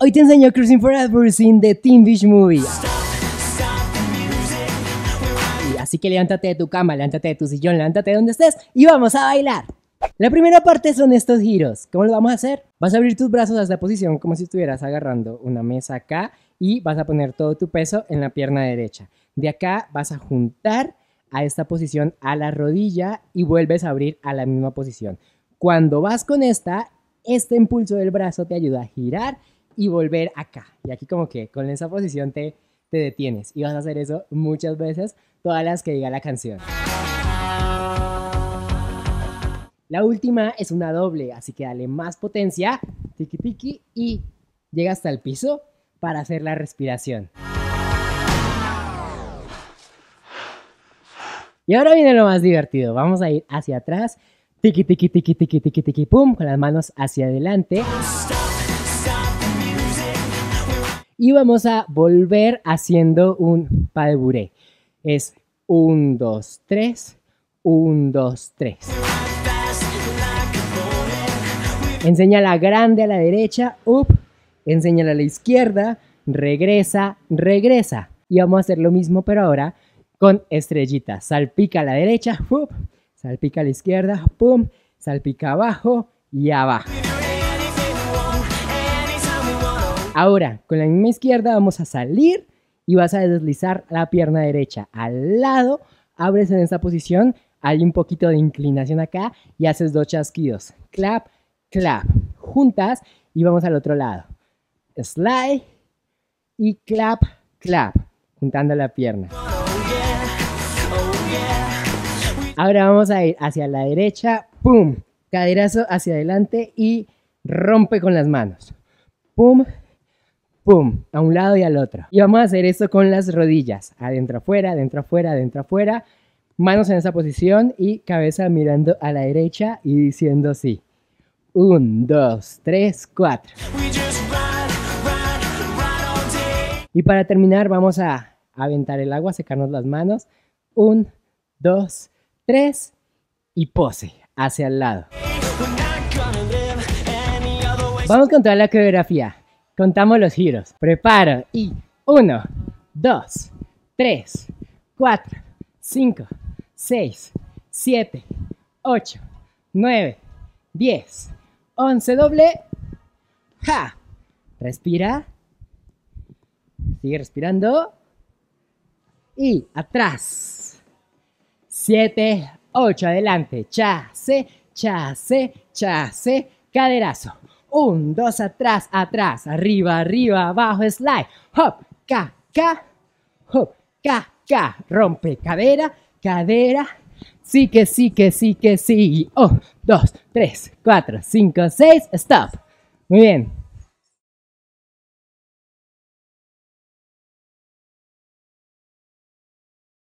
Hoy te enseño Cruising for Adversing de Teen Beach Movie. Así que levántate de tu cama, levántate de tu sillón, levántate de donde estés y vamos a bailar. La primera parte son estos giros. ¿Cómo lo vamos a hacer? Vas a abrir tus brazos a esta posición como si estuvieras agarrando una mesa acá y vas a poner todo tu peso en la pierna derecha. De acá vas a juntar a esta posición a la rodilla y vuelves a abrir a la misma posición. Cuando vas con esta, este impulso del brazo te ayuda a girar y volver acá. Y aquí como que con esa posición te, te detienes. Y vas a hacer eso muchas veces, todas las que diga la canción. La última es una doble, así que dale más potencia, tiki tiki, y llega hasta el piso para hacer la respiración. Y ahora viene lo más divertido. Vamos a ir hacia atrás, tiki tiki tiki tiki tiki tiki pum, con las manos hacia adelante. Y vamos a volver haciendo un pas de bourrée. Es 1, 2, 3, 1, 2, 3. Enseña la grande a la derecha, up, enseña a la izquierda, regresa, regresa. Y vamos a hacer lo mismo, pero ahora con estrellitas. Salpica a la derecha, up, salpica a la izquierda, pum, salpica abajo y abajo. Ahora, con la misma izquierda vamos a salir y vas a deslizar la pierna derecha al lado, abres en esta posición, hay un poquito de inclinación acá y haces dos chasquidos. Clap, clap, juntas y vamos al otro lado. Slide y clap, clap, juntando la pierna. Ahora vamos a ir hacia la derecha, pum, caderazo hacia adelante y rompe con las manos. Pum, a un lado y al otro. Y vamos a hacer esto con las rodillas, adentro, afuera, adentro, afuera, adentro, afuera. Manos en esa posición y cabeza mirando a la derecha y diciendo sí. Un, dos, tres, cuatro. Y para terminar vamos a aventar el agua, secarnos las manos. Un, dos, tres y pose hacia el lado. Vamos con toda la coreografía. Contamos los giros. Preparo y uno, dos, tres, cuatro, cinco, seis, siete, ocho, nueve, diez, once, doble. ¡Ja! Respira. Sigue respirando. Y atrás. Siete, ocho, adelante. Chase, chase, chase. Caderazo. Un, dos, atrás, atrás. Arriba, arriba, abajo, slide. Hop, ca, ca. Hop, ca, ca. Rompe cadera, cadera. Sí que sí que sí que sí. Oh, dos, tres, cuatro, cinco, seis. Stop. Muy bien.